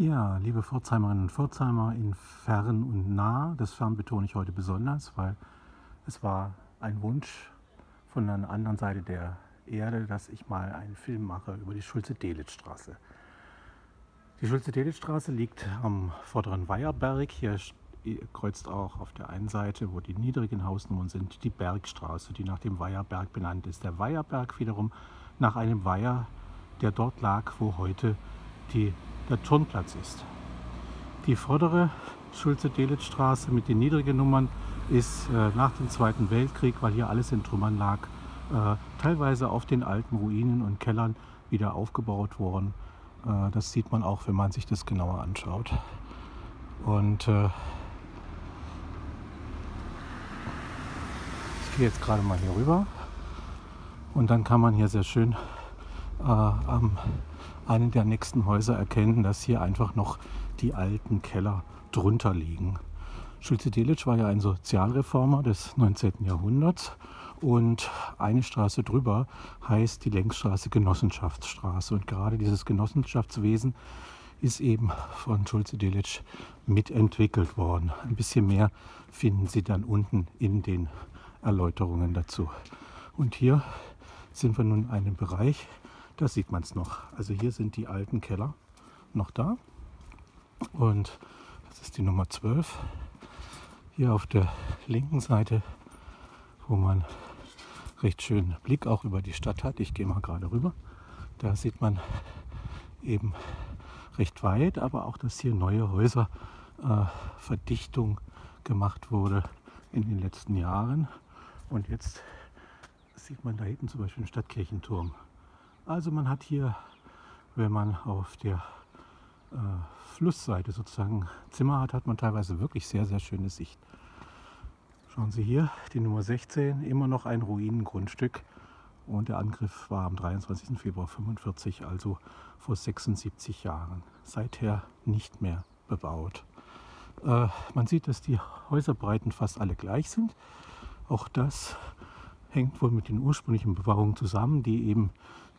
Ja, liebe Pforzheimerinnen und Pforzheimer in Fern und Nah, das Fern betone ich heute besonders, weil es war ein Wunsch von der anderen Seite der Erde, dass ich mal einen Film mache über die Schulze-Delitzsch-Straße. Die Schulze-Delitzsch-Straße liegt am vorderen Weiherberg. Hier kreuzt auch auf der einen Seite, wo die niedrigen Hausnummern sind, die Bergstraße, die nach dem Weiherberg benannt ist. Der Weiherberg wiederum nach einem Weiher, der dort lag, wo heute die der Turnplatz ist. Die vordere Schulze-Delitzsch-Straße mit den niedrigen Nummern ist äh, nach dem Zweiten Weltkrieg, weil hier alles in Trümmern lag, äh, teilweise auf den alten Ruinen und Kellern wieder aufgebaut worden. Äh, das sieht man auch, wenn man sich das genauer anschaut. Und äh, ich gehe jetzt gerade mal hier rüber und dann kann man hier sehr schön äh, am einen der nächsten Häuser erkennen, dass hier einfach noch die alten Keller drunter liegen. Schulze Delitzsch war ja ein Sozialreformer des 19. Jahrhunderts und eine Straße drüber heißt die Längsstraße Genossenschaftsstraße. Und gerade dieses Genossenschaftswesen ist eben von Schulze Delitzsch mitentwickelt worden. Ein bisschen mehr finden Sie dann unten in den Erläuterungen dazu. Und hier sind wir nun in einem Bereich, da sieht man es noch. Also hier sind die alten Keller noch da. Und das ist die Nummer 12. Hier auf der linken Seite, wo man recht schönen Blick auch über die Stadt hat. Ich gehe mal gerade rüber. Da sieht man eben recht weit, aber auch, dass hier neue Häuser äh, Verdichtung gemacht wurde in den letzten Jahren. Und jetzt sieht man da hinten zum Beispiel den Stadtkirchenturm. Also man hat hier, wenn man auf der äh, Flussseite sozusagen Zimmer hat, hat man teilweise wirklich sehr, sehr schöne Sicht. Schauen Sie hier, die Nummer 16, immer noch ein Ruinengrundstück. Und der Angriff war am 23. Februar 45, also vor 76 Jahren. Seither nicht mehr bebaut. Äh, man sieht, dass die Häuserbreiten fast alle gleich sind. Auch das hängt wohl mit den ursprünglichen Bebauungen zusammen, die eben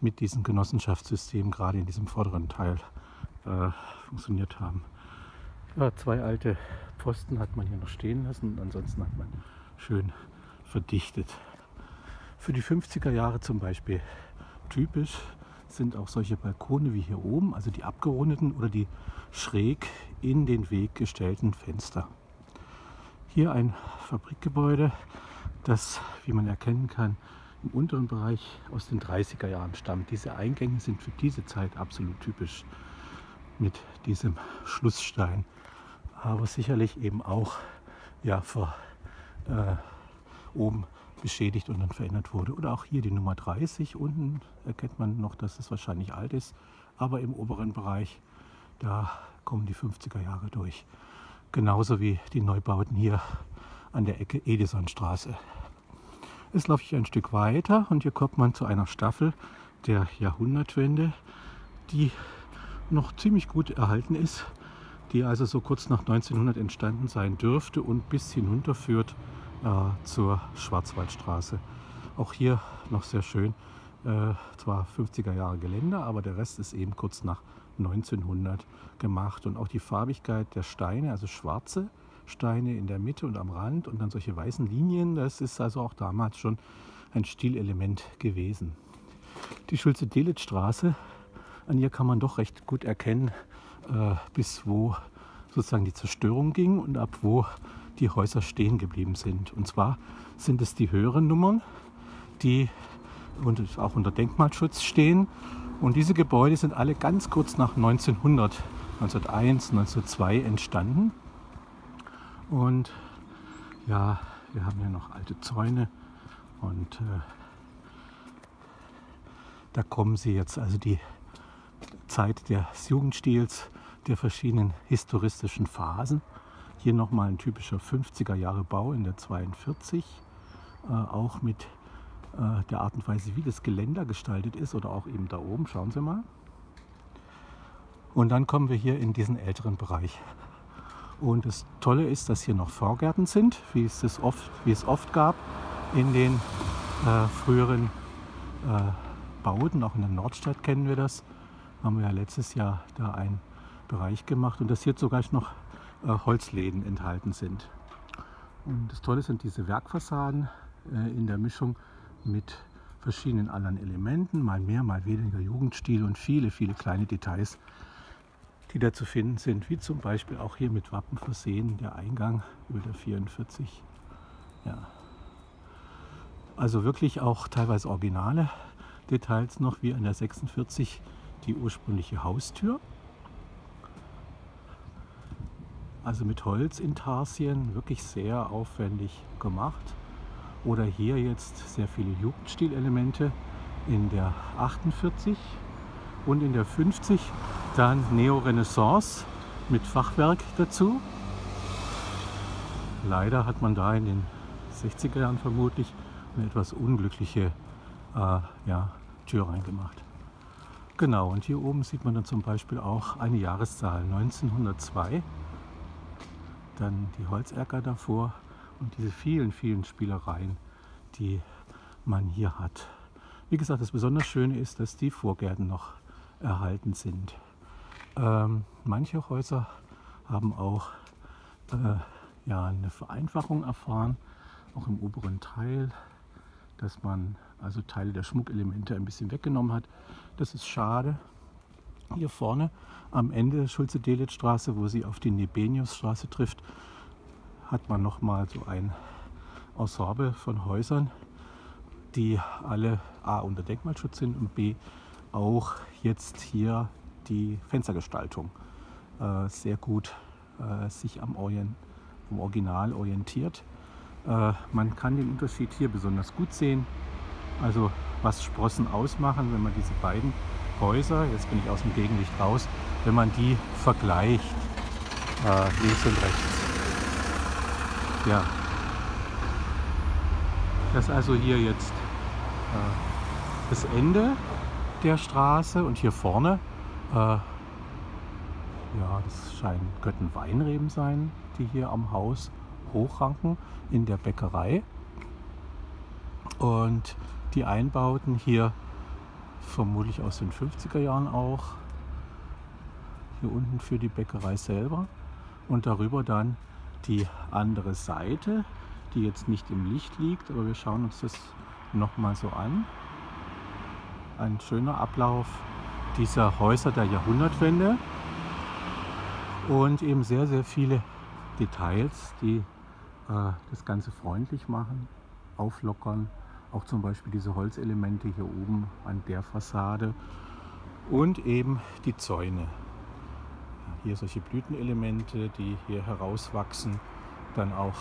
mit diesem Genossenschaftssystem gerade in diesem vorderen Teil äh, funktioniert haben. Ja, zwei alte Pfosten hat man hier noch stehen lassen und ansonsten hat man schön verdichtet. Für die 50er Jahre zum Beispiel typisch sind auch solche Balkone wie hier oben, also die abgerundeten oder die schräg in den Weg gestellten Fenster. Hier ein Fabrikgebäude, das, wie man erkennen kann, im unteren Bereich aus den 30er Jahren stammt. Diese Eingänge sind für diese Zeit absolut typisch mit diesem Schlussstein, aber sicherlich eben auch ja, vor äh, oben beschädigt und dann verändert wurde. Oder auch hier die Nummer 30. Unten erkennt man noch, dass es wahrscheinlich alt ist, aber im oberen Bereich, da kommen die 50er Jahre durch. Genauso wie die Neubauten hier an der Ecke Edisonstraße. Jetzt laufe ich ein Stück weiter und hier kommt man zu einer Staffel der Jahrhundertwende, die noch ziemlich gut erhalten ist, die also so kurz nach 1900 entstanden sein dürfte und bis hinunterführt äh, zur Schwarzwaldstraße. Auch hier noch sehr schön, äh, zwar 50er Jahre Geländer, aber der Rest ist eben kurz nach 1900 gemacht und auch die Farbigkeit der Steine, also schwarze Steine in der Mitte und am Rand und dann solche weißen Linien. Das ist also auch damals schon ein Stilelement gewesen. Die Schulze-Delitzsch-Straße, an ihr kann man doch recht gut erkennen, äh, bis wo sozusagen die Zerstörung ging und ab wo die Häuser stehen geblieben sind. Und zwar sind es die höheren Nummern, die auch unter Denkmalschutz stehen. Und diese Gebäude sind alle ganz kurz nach 1900, 1901, 1902 entstanden. Und ja, wir haben hier noch alte Zäune und äh, da kommen sie jetzt, also die Zeit des Jugendstils, der verschiedenen historistischen Phasen. Hier nochmal ein typischer 50er Jahre Bau in der 42, äh, auch mit äh, der Art und Weise, wie das Geländer gestaltet ist oder auch eben da oben, schauen Sie mal. Und dann kommen wir hier in diesen älteren Bereich. Und das Tolle ist, dass hier noch Vorgärten sind, wie es, das oft, wie es oft gab in den äh, früheren äh, Bauten. Auch in der Nordstadt kennen wir das. Haben wir ja letztes Jahr da ein Bereich gemacht und dass hier sogar noch äh, Holzläden enthalten sind. Und das Tolle sind diese Werkfassaden äh, in der Mischung mit verschiedenen anderen Elementen, mal mehr, mal weniger Jugendstil und viele, viele kleine Details, die da zu finden sind, wie zum Beispiel auch hier mit Wappen versehen, der Eingang über der 44. Ja. Also wirklich auch teilweise originale Details noch, wie an der 46 die ursprüngliche Haustür. Also mit Holzintarsien, wirklich sehr aufwendig gemacht. Oder hier jetzt sehr viele Jugendstilelemente in der 48 und in der 50 dann Neorenaissance mit Fachwerk dazu. Leider hat man da in den 60er Jahren vermutlich eine etwas unglückliche äh, ja, Tür reingemacht. Genau, und hier oben sieht man dann zum Beispiel auch eine Jahreszahl 1902 dann die Holzerker davor und diese vielen, vielen Spielereien, die man hier hat. Wie gesagt, das besonders Schöne ist, dass die Vorgärten noch erhalten sind. Ähm, manche Häuser haben auch äh, ja, eine Vereinfachung erfahren, auch im oberen Teil, dass man also Teile der Schmuckelemente ein bisschen weggenommen hat. Das ist schade. Hier vorne am Ende der Schulze-Delitzstraße, wo sie auf die Nebeniusstraße trifft, hat man nochmal so ein Ensemble von Häusern, die alle A unter Denkmalschutz sind und B auch jetzt hier die Fenstergestaltung äh, sehr gut äh, sich am, Orient, am, Original orientiert. Äh, man kann den Unterschied hier besonders gut sehen. Also was Sprossen ausmachen, wenn man diese beiden Häuser, jetzt bin ich aus dem Gegenlicht raus, wenn man die vergleicht, äh, links und rechts. Ja. Das ist also hier jetzt äh, das Ende der Straße und hier vorne, äh, ja, das scheinen könnten Weinreben sein, die hier am Haus hochranken in der Bäckerei. Und die Einbauten hier vermutlich aus den 50er Jahren auch. Hier unten für die Bäckerei selber. Und darüber dann die andere Seite, die jetzt nicht im Licht liegt, aber wir schauen uns das nochmal so an. Ein schöner Ablauf dieser Häuser der Jahrhundertwende und eben sehr, sehr viele Details, die äh, das Ganze freundlich machen, auflockern. Auch zum Beispiel diese Holzelemente hier oben an der Fassade und eben die Zäune. Hier solche Blütenelemente, die hier herauswachsen. Dann auch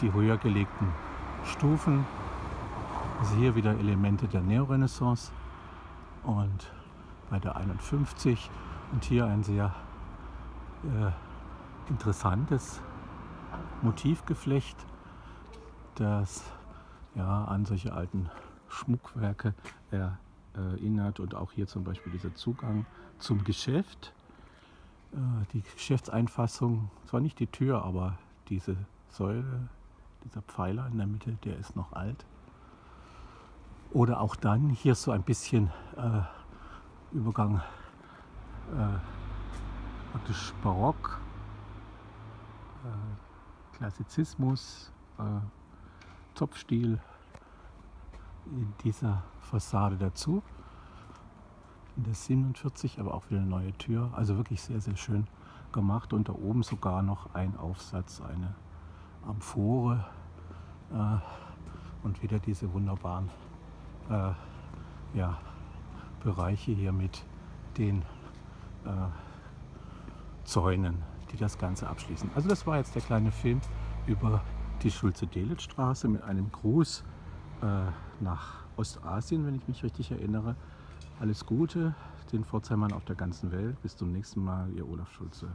die höher gelegten Stufen. Also hier wieder Elemente der Neorenaissance. Und bei der 51 und hier ein sehr äh, interessantes Motivgeflecht, das ja, an solche alten Schmuckwerke erinnert und auch hier zum Beispiel dieser Zugang zum Geschäft, äh, die Geschäftseinfassung, zwar nicht die Tür, aber diese Säule, dieser Pfeiler in der Mitte, der ist noch alt. Oder auch dann hier so ein bisschen äh, Übergang äh, praktisch Barock, äh, Klassizismus, äh, Zopfstil in dieser Fassade dazu. In der 47, aber auch wieder eine neue Tür. Also wirklich sehr, sehr schön gemacht. Und da oben sogar noch ein Aufsatz, eine Amphore äh, und wieder diese wunderbaren äh, ja, Bereiche hier mit den äh, Zäunen, die das Ganze abschließen. Also das war jetzt der kleine Film über die Schulze-Delitzsch-Straße mit einem Gruß äh, nach Ostasien, wenn ich mich richtig erinnere. Alles Gute den Pforzheimern auf der ganzen Welt. Bis zum nächsten Mal, Ihr Olaf Schulze.